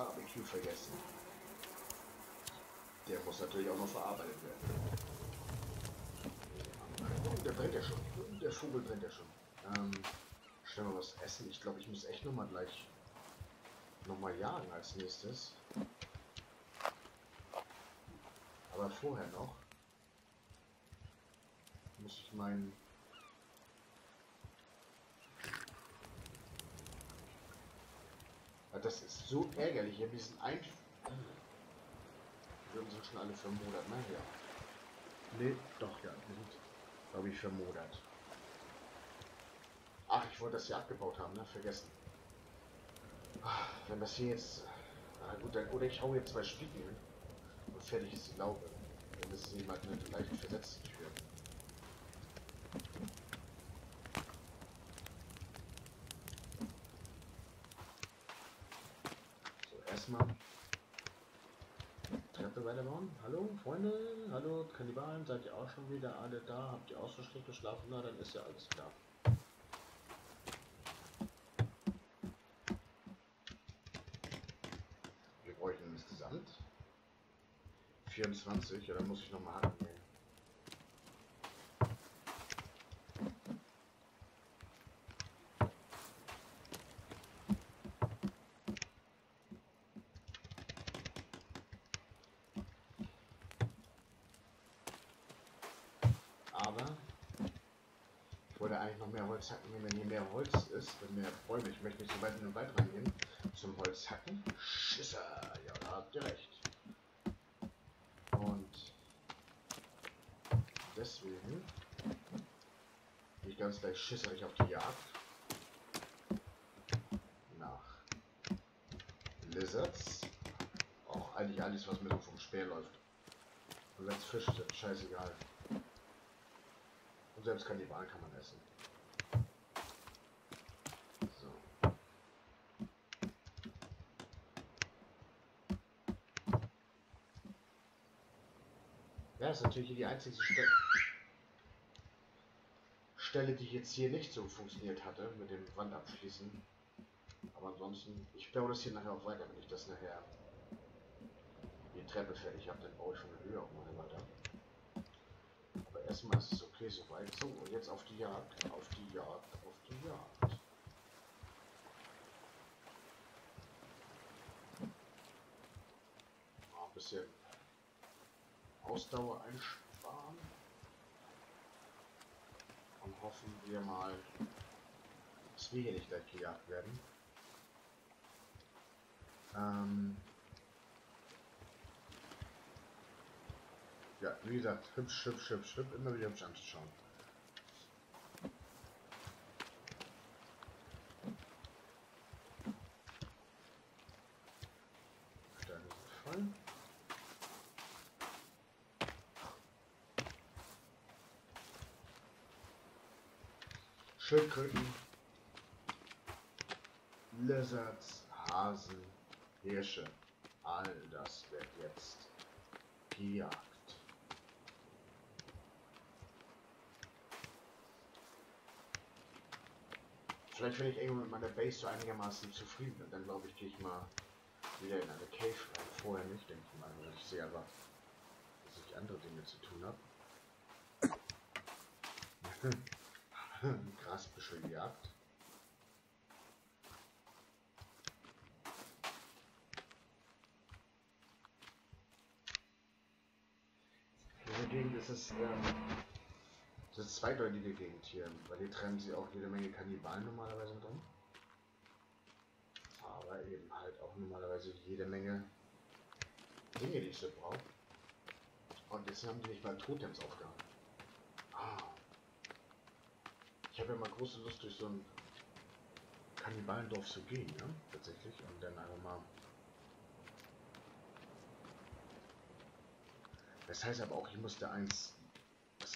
Barbecue vergessen. Der muss natürlich auch noch verarbeitet werden. Oh, der brennt ja schon. Der Vogel brennt ja schon. Ähm, schnell mal was essen. Ich glaube, ich muss echt noch mal gleich noch mal jagen als nächstes. Aber vorher noch muss ich meinen Das ist so ärgerlich. Wir sind ein. Wir sind schon alle vermodert, ne? Ja. Nee, doch, ja. Wir sind, glaube ich, vermodert. Ach, ich wollte das hier abgebaut haben, ne? Vergessen. Wenn das hier jetzt. Na gut, dann, oder ich hau jetzt zwei Spiegeln und fertig ist die Laube. Dann ist jemand eine leicht versetzte Tür. erstmal Weiterbauen. Hallo, Freunde, hallo, Kannibalen, seid ihr auch schon wieder alle da? Habt ihr auch so schlecht geschlafen? Na, dann ist ja alles klar. Wir bräuchten insgesamt 24, ja, dann muss ich nochmal hacken gehen. Holz hacken, wenn hier mehr Holz ist, wenn mehr Bäume, ich möchte nicht so weit in den Wald reingehen, zum Holz hacken. Schisser, ja, da habt ihr recht. Und deswegen gehe ich ganz gleich schisserig auf die Jagd nach Lizards. Auch eigentlich alles, was so vom Speer läuft. Und wenn es Fisch ist, scheißegal. Und selbst Kannibalen kann man essen. Ja, ist natürlich die einzige Stelle, Stelle, die jetzt hier nicht so funktioniert hatte mit dem Wandabschließen. Aber ansonsten, ich baue das hier nachher auch weiter, wenn ich das nachher die Treppe fertig habe, dann baue ich von der Höhe auch mal weiter. Erstmal ist es okay soweit. So, und jetzt auf die Jagd, auf die Jagd, auf die Jagd. Oh, ein bisschen Ausdauer einsparen. Und hoffen wir mal, dass wir hier nicht gleich gejagt werden. Ähm ja, wie gesagt, hübsch, hübsch, hübsch, hübsch, immer wieder hübsch anzuschauen. Schildkröten, Lizards, Hasen, Hirsche, all das wird jetzt gejagt. Vielleicht wenn ich irgendwann mit meiner Base so einigermaßen zufrieden bin, dann glaube ich, gehe ich mal wieder in eine Cave rein. Vorher nicht, denke ich mal, weil ich sehe aber, dass ich andere Dinge zu tun habe. Grasbüschel gejagt. Diese Gegend ist es, ähm, das ist zweideutige Gegend hier, weil hier trennen sie auch jede Menge Kannibalen normalerweise drin. Aber eben halt auch normalerweise jede Menge Dinge, die ich so brauche. Und jetzt haben die nicht mal Totems aufgehauen. Ich habe ja mal große Lust, durch so ein Kanniballendorf zu gehen, ne? Tatsächlich. Und dann einfach mal. Das heißt aber auch, ich musste eins,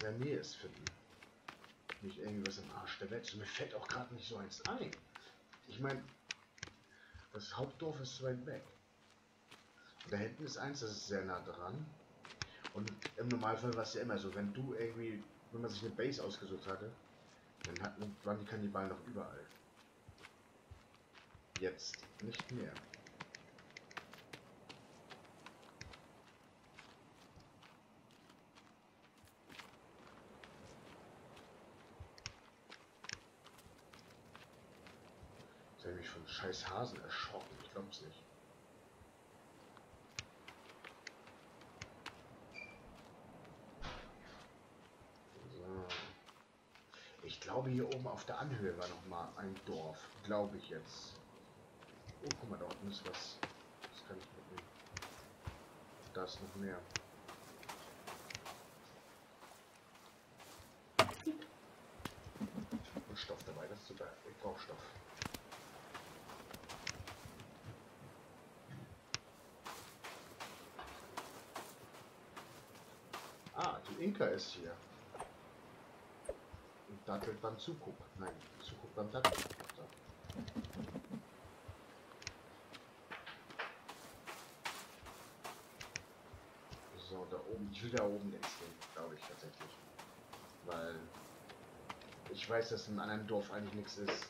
der Nähe ist, finden. Nicht irgendwas im Arsch der Welt. So, mir fällt auch gerade nicht so eins ein. Ich meine, das Hauptdorf ist zu weit weg. Und da hinten ist eins, das ist sehr nah dran. Und im Normalfall war es ja immer so, wenn du irgendwie, wenn man sich eine Base ausgesucht hatte, dann hatten, waren die Kannibalen noch überall. Jetzt nicht mehr. Jetzt habe ich mich von scheiß Hasen erschrocken. Ich glaub's nicht. So. Ich glaube, hier oben auf der Anhöhe war noch mal ein Dorf. Glaube ich jetzt. Oh, guck mal, da unten ist was. Das kann ich mitnehmen. Da ist noch mehr. Und Stoff dabei, das ist super. Ich brauche Stoff. Ah, die Inka ist hier. Und dattelt beim Zuguck. Nein, Zuguck beim Datteln. So. Da oben. Ich will da oben links hin, glaube ich tatsächlich. Weil ich weiß, dass im anderen Dorf eigentlich nichts ist.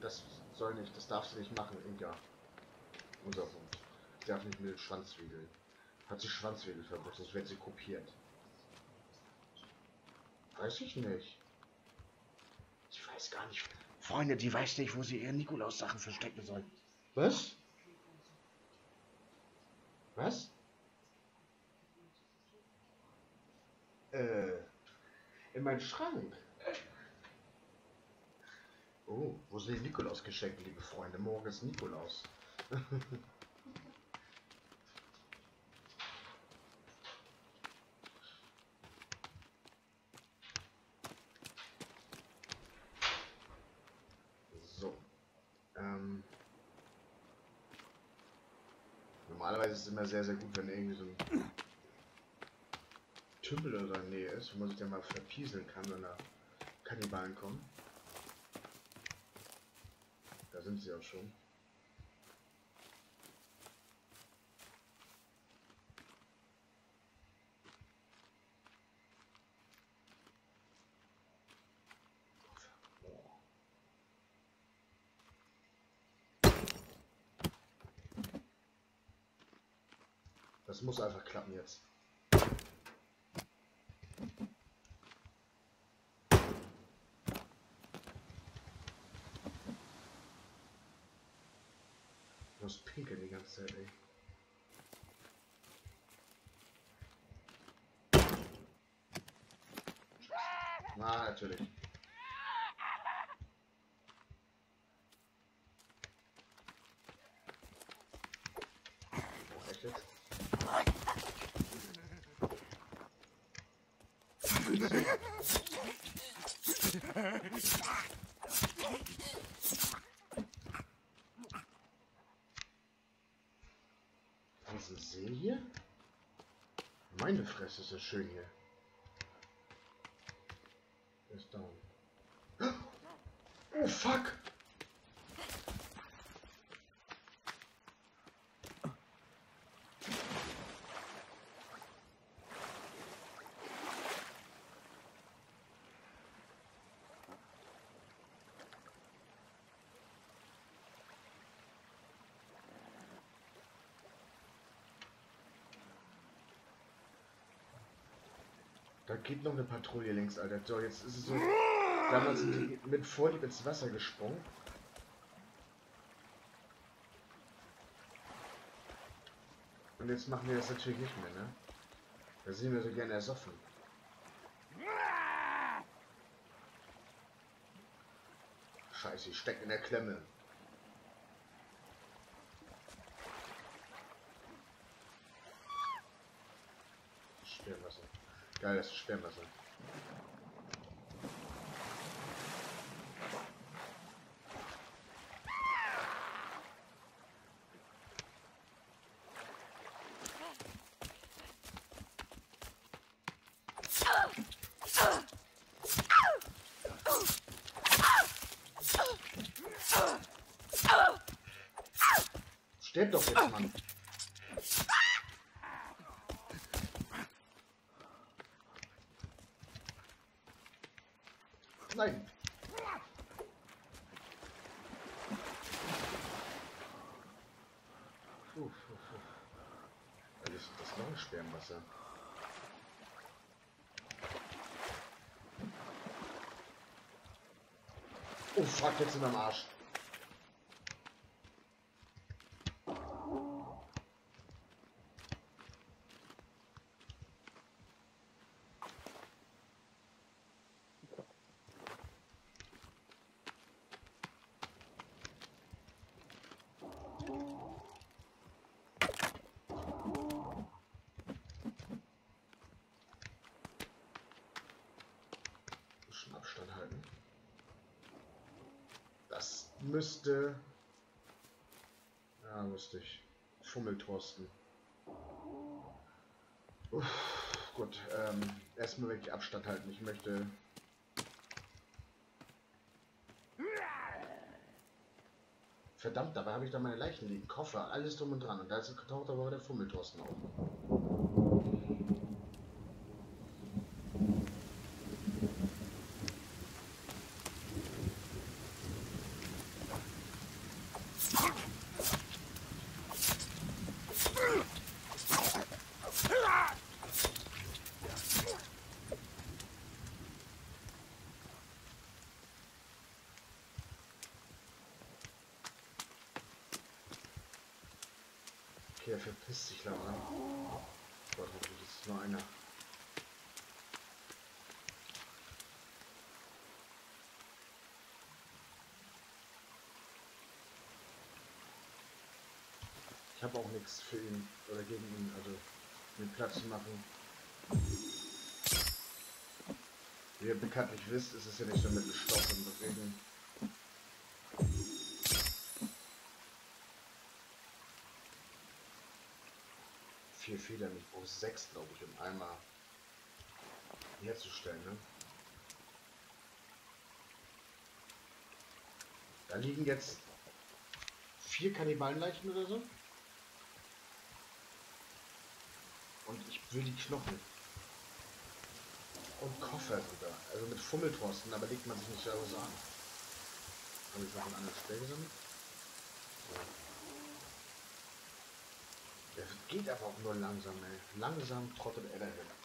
Das soll nicht, das darfst du nicht machen, Inka. Unser Hund. Ich darf nicht mit Schwanzwedel. Hat sie Schwanzwedel verboten, sonst wird sie kopiert. Weiß ich nicht. Ich weiß gar nicht. Freunde, die weiß nicht, wo sie ihren Nikolaus-Sachen verstecken soll. Was? Was? Äh, in meinen Schrank. Oh, wo sind die Nikolaus-Geschenke, liebe Freunde? Morgen ist Nikolaus. so. Ähm, normalerweise ist es immer sehr, sehr gut, wenn irgendwie so ein Tümpel oder in Nähe ist, wo man sich dann mal verpieseln kann, wenn da Kannibalen kommen. Da sind sie auch schon. Das muss einfach klappen jetzt. Muss pinkeln die ganze Zeit, ey. Na, natürlich. Oh, echt jetzt? Ganzen See hier? Meine Fresse ist das schön hier. Ist down. Oh fuck! Geht noch eine Patrouille links, Alter. So, jetzt ist es so. Damals sind die mit Vorlieb ins Wasser gesprungen. Und jetzt machen wir das natürlich nicht mehr, ne? Da sind wir so gerne ersoffen. Scheiße, ich steck in der Klemme. Geil, das ist Sperrwasser. Stirb doch jetzt, Mann. Nein. Puh, puh, puh. Das ist das neue Sperrenwasser. Oh fuck, jetzt sind wir am Arsch. dran halten. Das müsste... Ja, müsste ich. Fummeltorsten. Uff, gut, ähm, erstmal wirklich Abstand halten. Ich möchte... Verdammt, dabei habe ich da meine Leichen liegen. Koffer, alles drum und dran. Und da ist ein Karton, da der Fummeltorsten auch. Okay, er verpisst sich langsam. Gott, hoffentlich ist nur einer. Ich habe auch nichts für ihn oder gegen ihn, also mit Platz zu machen. Wie ihr bekanntlich wisst, ist es ja nicht so mit dem Stoff und deswegen vier Federn, ich brauche sechs, glaube ich, um einmal herzustellen. Ne? Da liegen jetzt vier Kannibalenleichen oder so. Und ich will die Knochen. Und Koffer sogar. Also mit Fummeltorsten, aber legt man sich nicht selber so an. Habe ich noch an einer Stelle gesammelt? So. Geht aber auch nur langsam, ey. Langsam trottet er dahin.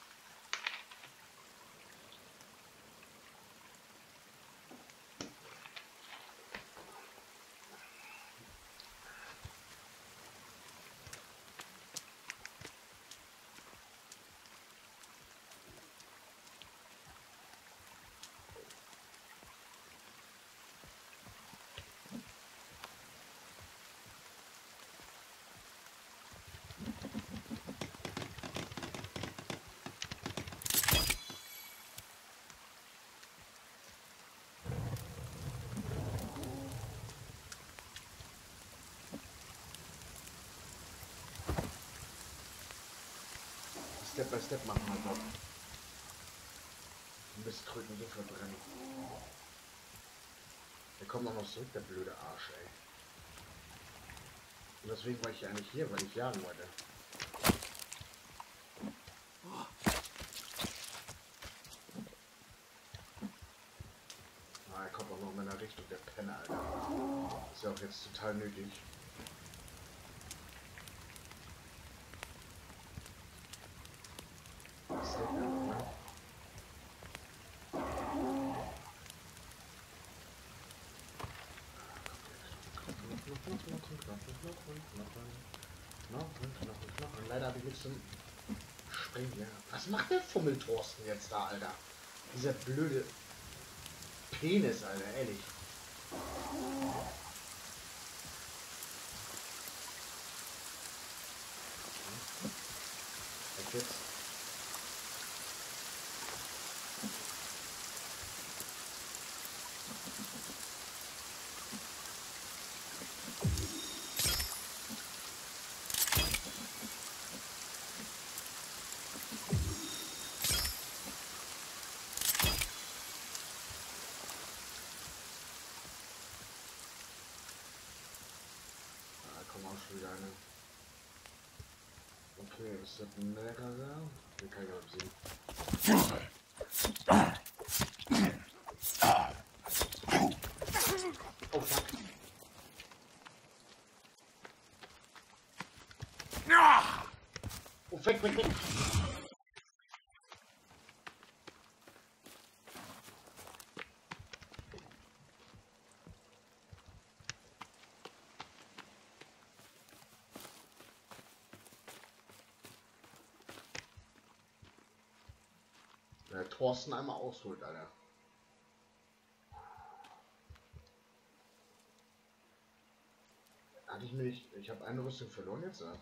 Step by Step machen halt auch. Mist drücken, so verbrennen. Der kommt auch noch zurück, der blöde Arsch, ey. Und deswegen war ich ja eigentlich hier, weil ich jagen wollte. Ah, er kommt auch noch in meiner Richtung, der Penner, Alter. Ist ja auch jetzt total nötig. Leider habe ich nichts zum Springen hier. Was macht der Fummeltorsten jetzt da, Alter? Dieser blöde Penis, Alter, ehrlich. Jetzt schon wieder eine. Okay, ist das mehrere? Den kann ich auch sehen. Oh fuck. Oh, weg, weg, weg. Der Thorsten einmal ausholt, Alter. Hatte ich mich. Ich habe eine Rüstung verloren jetzt, oder?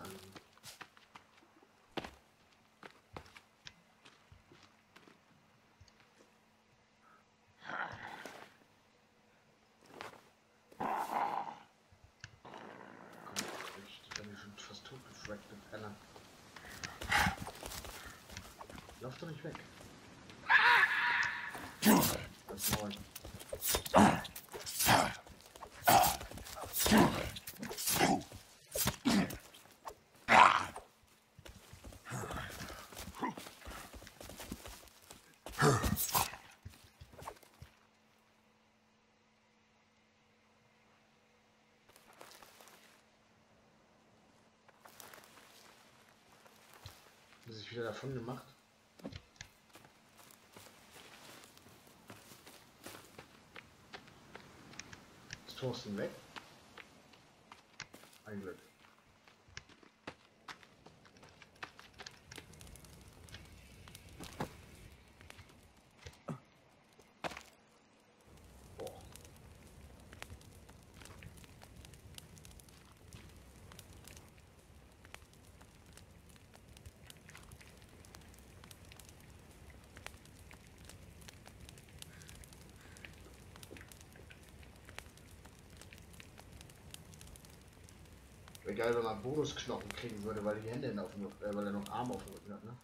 an. Ich bin schon fast tot gefragt mit Penner. Lauf doch nicht weg. Das Maul. Hat sich wieder davon gemacht. Thorsten weg? Ein Glück. Wäre geil, wenn man Bonusknochen kriegen würde, weil die Hände auf äh, weil er noch Arm auf dem Rücken hat, ne?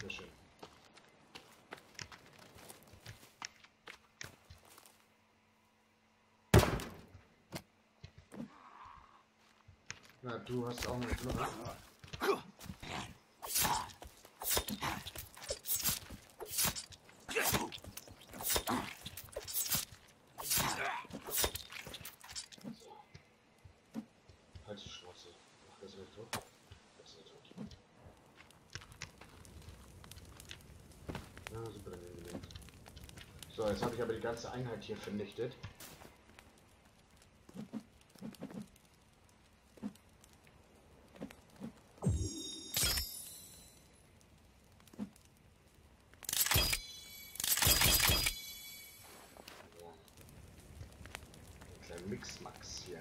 Sehr schön. Na, du hast auch eine Knochen. Halt die Schnauze. Ach, das nicht tot. Das ist tot. Ja, super, dann. So, jetzt habe ich aber die ganze Einheit hier vernichtet. So. Ein kleiner Mixmax hier.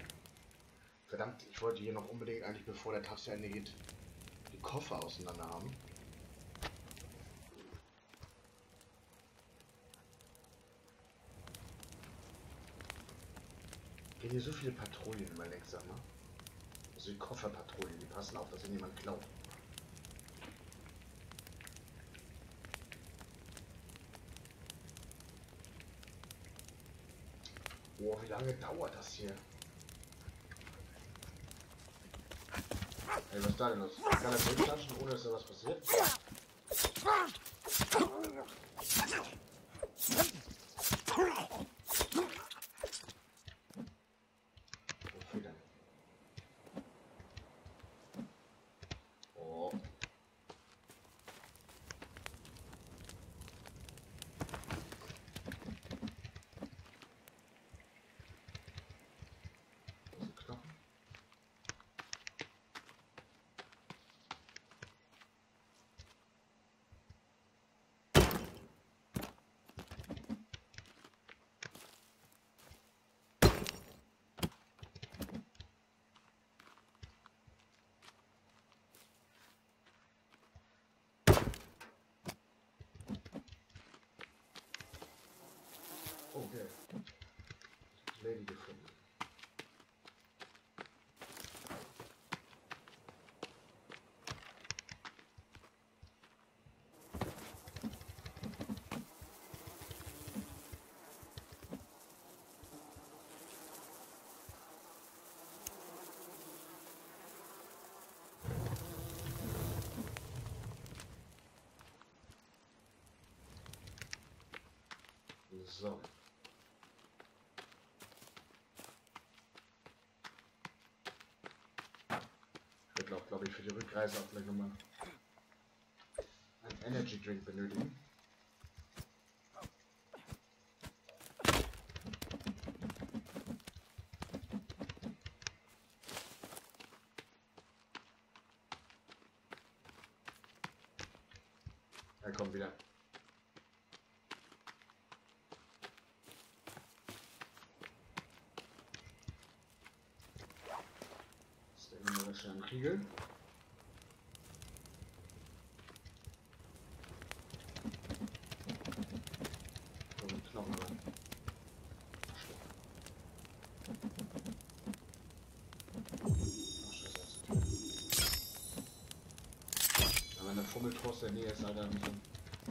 Verdammt, ich wollte hier noch unbedingt eigentlich, bevor der Tag zu Ende geht, die Koffer auseinander haben. Gehen hier so viele Patrouillen immer langsam, ne? Also die Kofferpatrouillen, die passen auf, dass hier niemand klaut. Boah, wie lange dauert das hier? Ey, was ist da denn los? Kann er durchklatschen, ohne dass da was passiert? Эриха. zone. Für die Rückreise auch gleich nochmal einen Energy Drink benötigen. Er kommt wieder. Ist der numerische Riegel. So, mit Knochen rein. Ach, scheiße, das ist wenn der Nähe ist, Alter, dann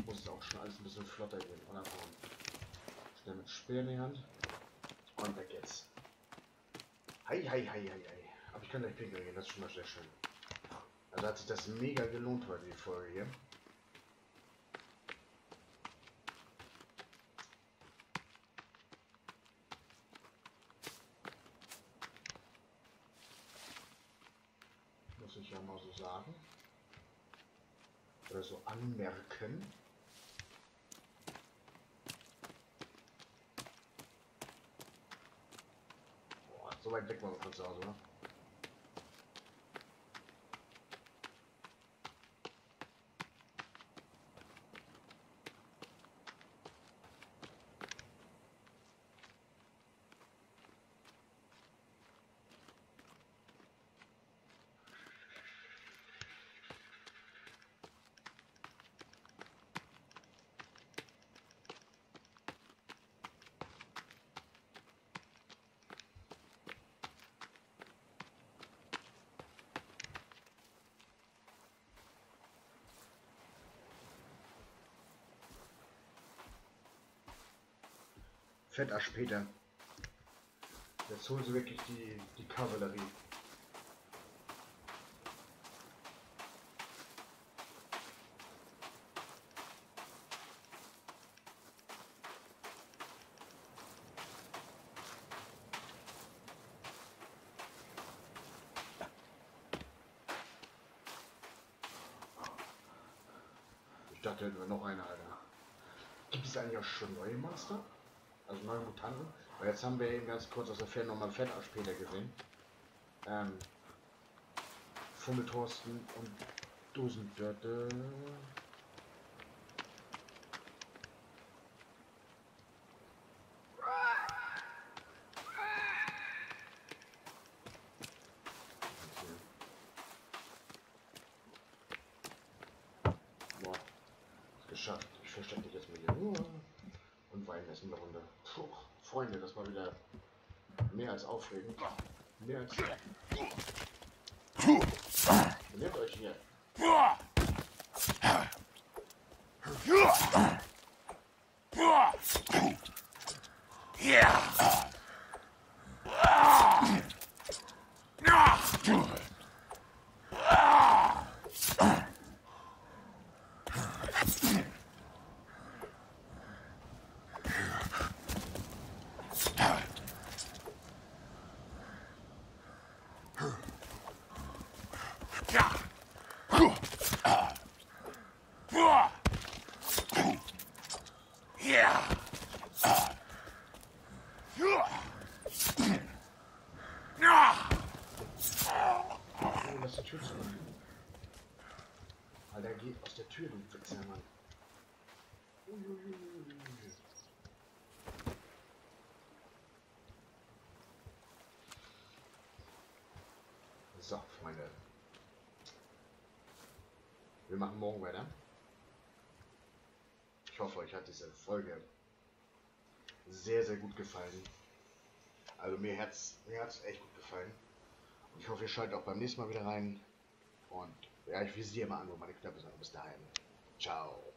muss es auch schon alles ein bisschen flotter gehen. Oder? Schnell mit Speer in die Hand. Und weg jetzt. Hei, hei, hei, hei, hei. Aber ich kann gleich pinkeln gehen, das ist schon mal sehr schön. Also hat sich das mega gelohnt heute, die Folge hier. Muss ich ja mal so sagen. Oder so anmerken. Boah, so Fettasch Peter. Jetzt holen sie wirklich die, die Kavallerie. Ich dachte, hätten wir noch eine, Alter. Gibt es eigentlich auch schon neue Master? Also neue Mutanten. Weil jetzt haben wir eben ganz kurz aus der Ferne nochmal Fettauspäter gesehen. Ähm, Fummeltorsten und Dosendörte. Geschafft. Ich verstecke dich jetzt mal hier. Und Wein essen eine Runde. Puh, Freunde, das war wieder mehr als aufregend. Mehr als. Nehmt euch hier. Yeah. Yeah. Oh, lass die Tür zu. Alter, geh aus der Tür, du Wichser, Mann. Uiuiuiui. So, Freunde. Wir machen morgen weiter. Ich hoffe, euch hat diese Folge sehr, sehr gut gefallen. Also mir hat es mir echt gut gefallen. Und ich hoffe, ihr schaltet auch beim nächsten Mal wieder rein. Und ja, ich visiere mal an, wo meine Knöpfe sind. Bis dahin. Ciao.